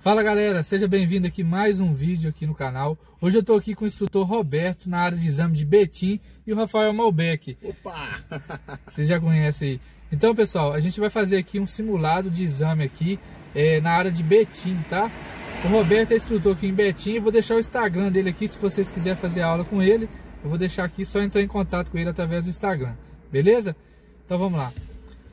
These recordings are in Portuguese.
Fala galera, seja bem-vindo aqui mais um vídeo aqui no canal. Hoje eu estou aqui com o instrutor Roberto na área de exame de Betim e o Rafael Malbec. Opa! Vocês já conhecem aí. Então pessoal, a gente vai fazer aqui um simulado de exame aqui é, na área de Betim, tá? O Roberto é instrutor aqui em Betim, eu vou deixar o Instagram dele aqui se vocês quiserem fazer aula com ele. Eu vou deixar aqui, só entrar em contato com ele através do Instagram, beleza? Então vamos lá.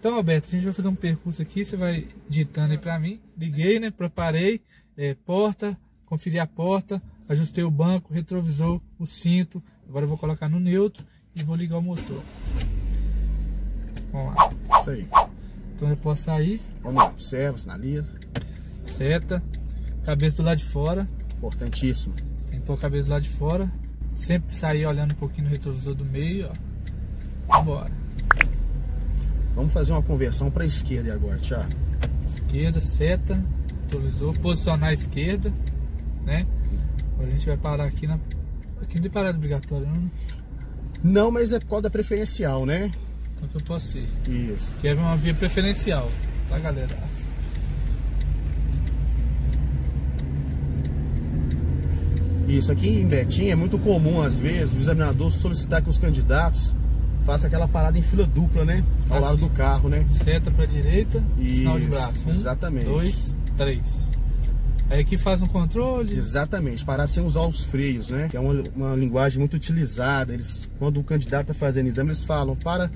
Então, Alberto, a gente vai fazer um percurso aqui, você vai ditando aí para mim. Liguei, né? Preparei, é, porta, conferi a porta, ajustei o banco, retrovisor, o cinto. Agora eu vou colocar no neutro e vou ligar o motor. Vamos lá. Isso aí. Então eu posso sair. Vamos lá, observa, sinaliza. Seta. Cabeça do lado de fora. Importantíssimo. Tem que pôr a cabeça do lado de fora. Sempre sair olhando um pouquinho no retrovisor do meio, ó. Vambora. Vamos fazer uma conversão para a esquerda agora, Thiago. Esquerda, seta, retrovisor, posicionar a esquerda, né? Agora a gente vai parar aqui na. Aqui não tem parada obrigatória, não? Não, mas é por causa da preferencial, né? Então que eu posso ir. Isso. Que é uma via preferencial, tá galera? Isso, aqui em Betim é muito comum, às vezes, o examinador solicitar que os candidatos façam aquela parada em fila dupla, né? Ao Assim. lado do carro, né? Seta pra direita, sinal de Isso, braço. Um, exatamente. dois, três. Aí aqui faz um controle. Exatamente, parar sem usar os freios, né? Que é uma, uma linguagem muito utilizada. Eles, quando o candidato está fazendo exame, eles falam para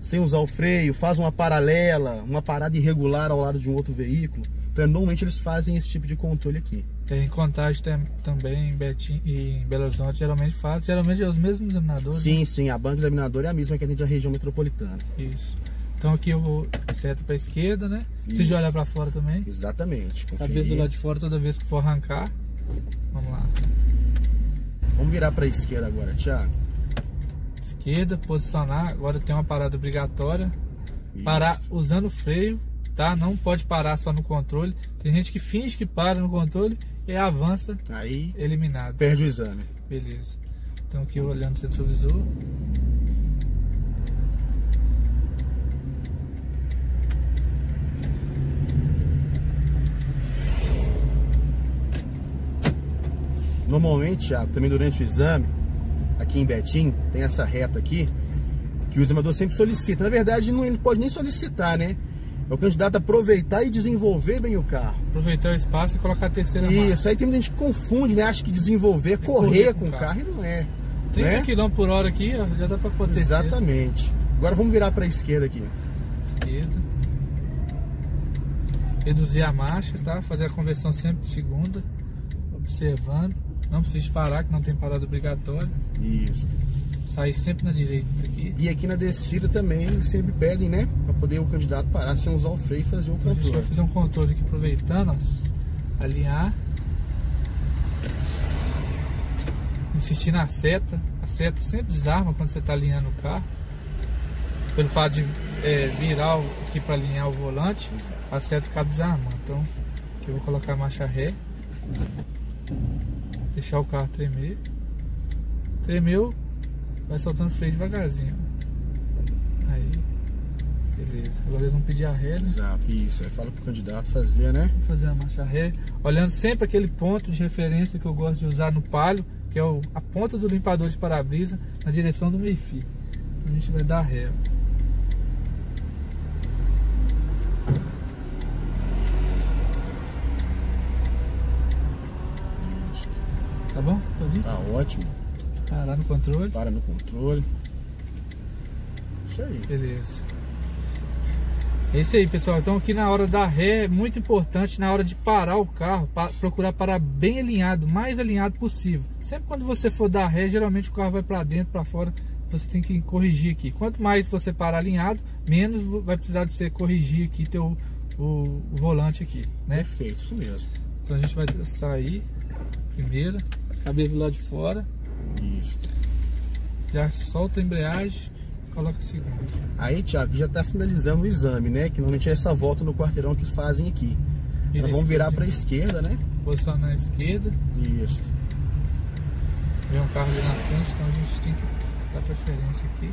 sem usar o freio, faz uma paralela, uma parada irregular ao lado de um outro veículo. Então, normalmente eles fazem esse tipo de controle aqui. Em contagem tem- também em Betim e em Belo Horizonte geralmente faz. Geralmente é os mesmos examinadores. Sim, sim, a banca examinadora é a mesma que atende a região metropolitana. Isso. Então aqui eu vou seta para esquerda, né? Preciso olhar para fora também. Exatamente. Cabeça do Conferir. lado de fora toda vez que for arrancar. Vamos lá. Vamos virar para a esquerda agora, Thiago. Esquerda, posicionar. Agora tem uma parada obrigatória. Isso. Parar usando o freio, tá? Não pode parar só no controle. Tem gente que finge que para no controle e avança, Aí eliminado. perde o exame. Beleza. Então aqui olhando o retrovisor. Normalmente, Thiago, também durante o exame, aqui em Betim, tem essa reta aqui, que o examinador sempre solicita. Na verdade, não, ele pode nem solicitar, né? É o candidato aproveitar e desenvolver bem o carro. Aproveitar o espaço e colocar a terceira marcha. Isso, aí tem muita gente que confunde, né? Acha que desenvolver é correr, com o carro. e não é. 30 né? km por hora aqui, ó, já dá pra pôr a terceira. Exatamente. Agora vamos virar para a esquerda aqui. Esquerda. Reduzir a marcha, tá? Fazer a conversão sempre de segunda. Observando. Não precisa parar, que não tem parada obrigatória. Isso. Sair sempre na direita aqui. E aqui na descida também sempre pedem, né? Para poder o candidato parar sem usar o freio e fazer o Então a gente vai controle. fazer um controle aqui aproveitando, ó, alinhar. Insistir na seta. A seta sempre desarma quando você está alinhando o carro. Pelo fato de é, virar aqui para alinhar o volante, a seta acaba desarmando. Então eu vou colocar a marcha ré. Deixar o carro tremer. Tremeu, vai soltando freio devagarzinho. Aí. Beleza. Agora eles vão pedir a ré, né? Exato, isso. Aí fala pro candidato fazer, né? Vou fazer a marcha ré, olhando sempre aquele ponto de referência que eu gosto de usar no palio, que é o- a ponta do limpador de para-brisa na direção do meio-fio. A gente vai dar ré. Tá bom? Ir? Tá ótimo. Parar no controle. Para no controle. Isso aí. Beleza. É isso aí, pessoal. Então aqui na hora da ré é muito importante na hora de parar o carro, pa- procurar parar bem alinhado, mais alinhado possível. Sempre quando você for dar ré, geralmente o carro vai para dentro, para fora. Você tem que corrigir aqui. Quanto mais você parar alinhado, menos vai precisar de você corrigir aqui teu o, o volante aqui, né? Perfeito, isso mesmo. Então a gente vai sair primeira, cabeça do lado de fora, Isso. já solta a embreagem, coloca a segunda. Aí, Thiago, já tá finalizando o exame, né? Que normalmente é essa volta no quarteirão que fazem aqui. Vira Nós vamos virar para a esquerda, né? Posicionar à esquerda. Isso. Vem um carro ali na frente, então a gente tem que dar preferência aqui.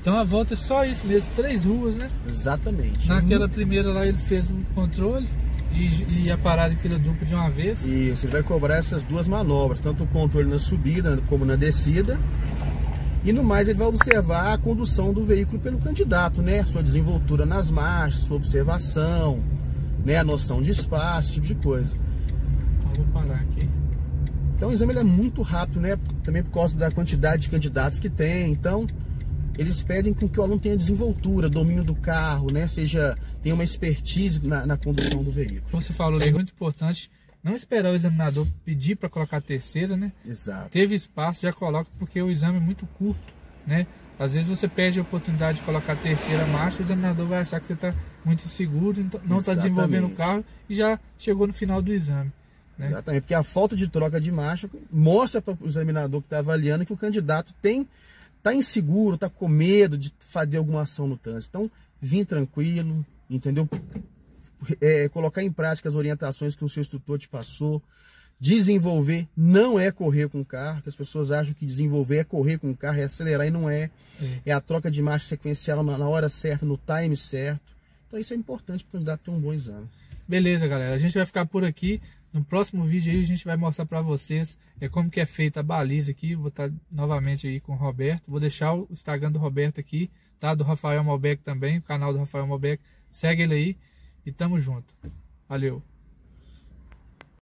Então a volta é só isso mesmo, três ruas, né? Exatamente. Naquela primeira lá ele fez um controle e, e a parada em fila dupla de uma vez. Isso, ele vai cobrar essas duas manobras, tanto o controle na subida como na descida. E no mais ele vai observar a condução do veículo pelo candidato, né? Sua desenvoltura nas marchas, sua observação, né? A noção de espaço, esse tipo de coisa. Então vou parar aqui. Então o exame ele é muito rápido, né? Também por causa da quantidade de candidatos que tem. Então eles pedem com que o aluno tenha desenvoltura, domínio do carro, né? Seja tenha uma expertise na, na condução do veículo. Você falou, é muito importante não esperar o examinador pedir para colocar a terceira, né? Exato. Teve espaço, já coloca, porque o exame é muito curto, né? Às vezes você perde a oportunidade de colocar a terceira marcha, o examinador vai achar que você está muito inseguro, então não está desenvolvendo o carro e já chegou no final do exame. Né? Exatamente, porque a falta de troca de marcha mostra para o examinador que está avaliando que o candidato tem está inseguro, está com medo de fazer alguma ação no trânsito. Então, vim tranquilo, entendeu? é, colocar em prática as orientações que o seu instrutor te passou. Desenvolver não é correr com o carro, que as pessoas acham que desenvolver é correr com o carro, é acelerar e não é. É, é a troca de marcha sequencial na, na, hora certa, no time certo. Então isso é importante para o candidato ter um bom exame. Beleza, galera. A gente vai ficar por aqui. No próximo vídeo aí a gente vai mostrar para vocês é, como que é feita a baliza aqui. Vou estar novamente aí com o Roberto. Vou deixar o Instagram do Roberto aqui, tá? Do Rafael Malbec também, o canal do Rafael Malbec. Segue ele aí e tamo junto. Valeu!